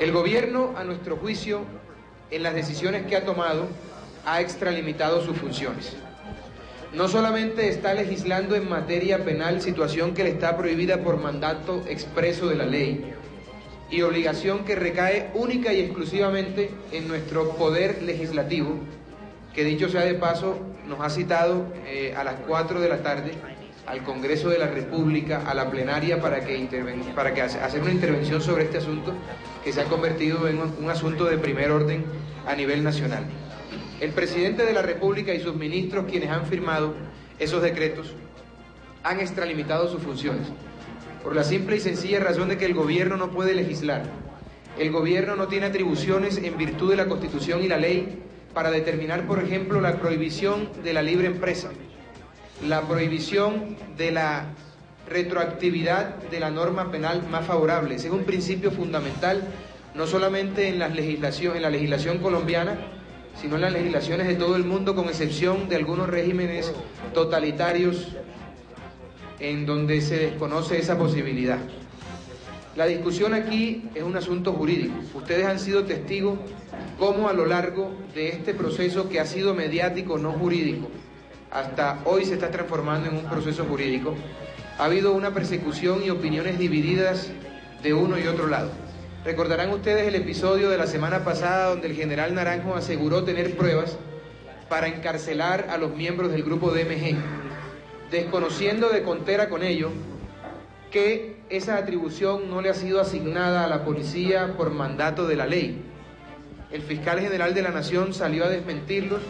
El gobierno, a nuestro juicio, en las decisiones que ha tomado, ha extralimitado sus funciones. No solamente está legislando en materia penal, situación que le está prohibida por mandato expreso de la ley, y obligación que recae única y exclusivamente en nuestro poder legislativo, que dicho sea de paso, nos ha citado eh, a las 4 de la tarde al Congreso de la República, a la plenaria, para que, para que hacer una intervención sobre este asunto que se ha convertido en un, un asunto de primer orden a nivel nacional. El presidente de la República y sus ministros, quienes han firmado esos decretos, han extralimitado sus funciones por la simple y sencilla razón de que el gobierno no puede legislar. El gobierno no tiene atribuciones en virtud de la Constitución y la ley para determinar, por ejemplo, la prohibición de la libre empresa, la prohibición de la retroactividad de la norma penal más favorable. Ese es un principio fundamental, no solamente en la legislación, en la legislación colombiana, sino en las legislaciones de todo el mundo, con excepción de algunos regímenes totalitarios en donde se desconoce esa posibilidad. La discusión aquí es un asunto jurídico. Ustedes han sido testigos cómo a lo largo de este proceso que ha sido mediático, no jurídico, hasta hoy se está transformando en un proceso jurídico, ha habido una persecución y opiniones divididas de uno y otro lado. Recordarán ustedes el episodio de la semana pasada donde el general Naranjo aseguró tener pruebas para encarcelar a los miembros del grupo DMG desconociendo de contera con ello que esa atribución no le ha sido asignada a la policía por mandato de la ley. El fiscal general de la Nación salió a desmentirlos,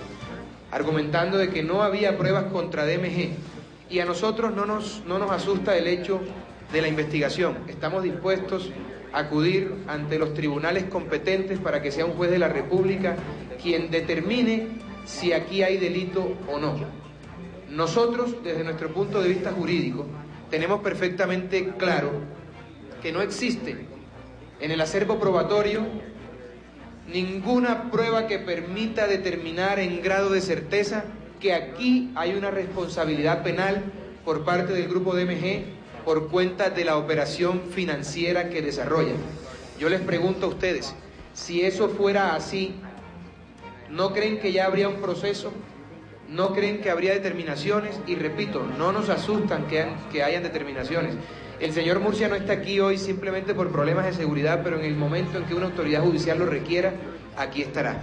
argumentando de que no había pruebas contra DMG. Y a nosotros no nos, no nos asusta el hecho de la investigación. Estamos dispuestos a acudir ante los tribunales competentes para que sea un juez de la República quien determine si aquí hay delito o no. Nosotros, desde nuestro punto de vista jurídico, tenemos perfectamente claro que no existe en el acervo probatorio ninguna prueba que permita determinar en grado de certeza que aquí hay una responsabilidad penal por parte del grupo DMG por cuenta de la operación financiera que desarrolla. Yo les pregunto a ustedes, si eso fuera así, ¿no creen que ya habría un proceso no creen que habría determinaciones y repito, no nos asustan que, hayan determinaciones. El señor Murcia no está aquí hoy simplemente por problemas de seguridad, pero en el momento en que una autoridad judicial lo requiera, aquí estará.